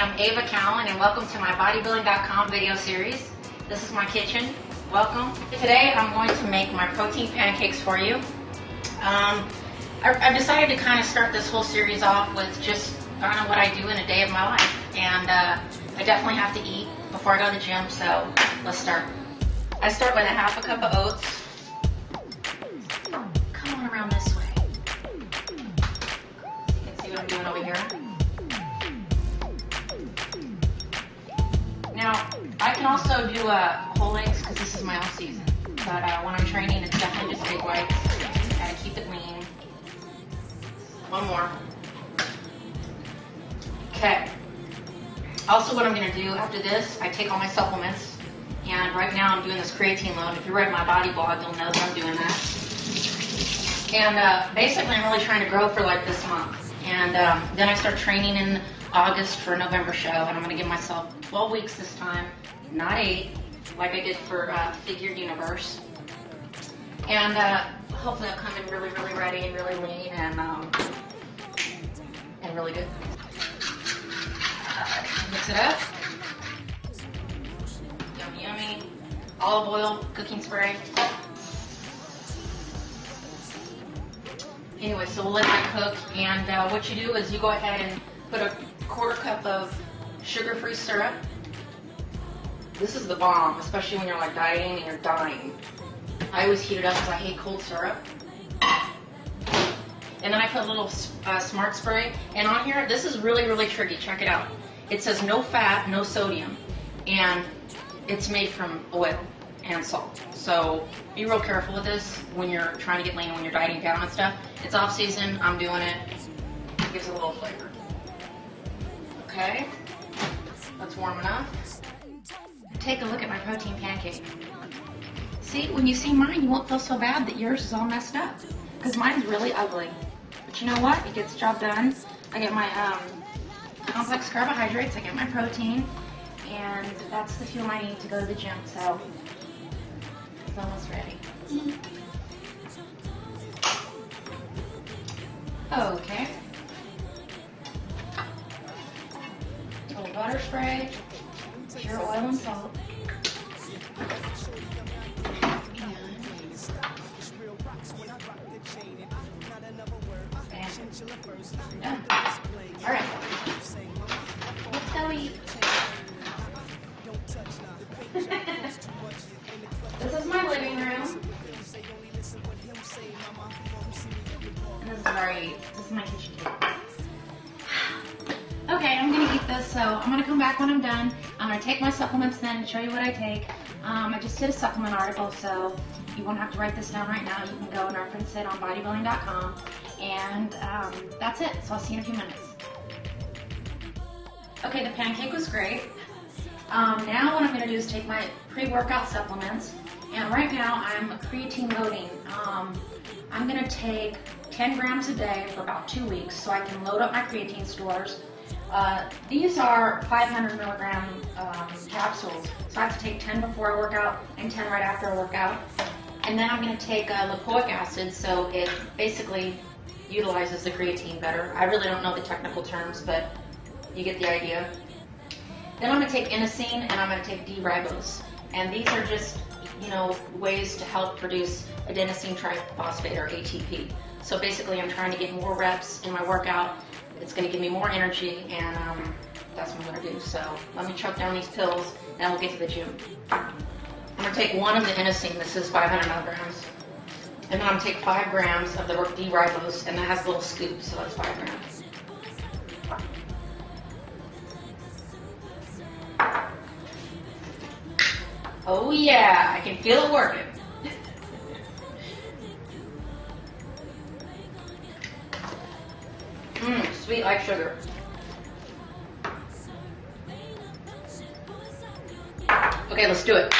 Ava Cowan and welcome to my bodybuilding.com video series. This is my kitchen. Welcome. Today I'm going to make my protein pancakes for you. Um, I, have decided to kind of start this whole series off with just I don't know what I do in a day of my life. And uh, I definitely have to eat before I go to the gym, so let's start. I start with a half a cup of oats. Can also do uh, whole eggs because this is my off season. But uh, when I'm training, it's definitely just egg whites. Gotta keep it lean. One more. Okay. Also, what I'm to do after this, I take all my supplements. And right now I'm doing this creatine load. If you read my body blog, you'll know that I'm doing that. And uh, basically, I'm really trying to grow for like this month. And um, then I start training in August for November show. And I'm to give myself 12 weeks this time, not eight, like I did for uh, Figure Universe. And uh, hopefully I'll come in really, really ready and really lean and, um, and really good. Mix it up. Yummy, yummy. Olive oil, cooking spray. Anyway, so we'll let that cook. And uh, what you do is you go ahead and put a quarter cup of sugar-free syrup. This is the bomb, especially when you're like dieting and you're dying. I always heat it up because I hate cold syrup. And then I put a little uh, smart spray. And on here, this is really, really tricky. Check it out. It says no fat, no sodium, and it's made from oil and salt. So be real careful with this when you're trying to get lean, when you're dieting down and stuff. It's off season, I'm doing it. It gives a little flavor. Okay, that's warm enough. Take a look at my protein pancake. See, when you see mine, you won't feel so bad that yours is all messed up. Because mine's really ugly. But you know what? It gets the job done. I get my um, complex carbohydrates, I get my protein, and that's the fuel I need to go to the gym, so it's almost ready. Okay. A little butter spray, pure oil and salt. This is my living room. This is This is my kitchen. Okay, I'm gonna eat this, so I'm gonna come back when I'm done. I'm gonna take my supplements then and show you what I take. Um, I just did a supplement article, so you won't have to write this down right now. You can go and reference it on bodybuilding.com. And um, that's it, so I'll see you in a few minutes. Okay, the pancake was great. Um, now what I'm gonna do is take my pre-workout supplements, and right now I'm creatine loading. Um, I'm gonna take 10 grams a day for about two weeks so I can load up my creatine stores. Uh, these are 500 milligram um, capsules, so I have to take 10 before I work out and 10 right after I work out. And then I'm going to take uh, lipoic acid, so it basically utilizes the creatine better. I really don't know the technical terms, but you get the idea. Then I'm going to take inosine and I'm going to take D-ribose. And these are just, you know, ways to help produce adenosine triphosphate or ATP. So basically I'm trying to get more reps in my workout it's going to give me more energy, and um, that's what I'm going to do. So let me chuck down these pills, and we'll get to the gym. I'm going to take one of the inosine. This is 500 milligrams. And then I'm going to take 5 grams of the D-ribose, and that has a little scoop, so that's 5 grams. Oh yeah, I can feel it working. Sweet like sugar. Okay, let's do it.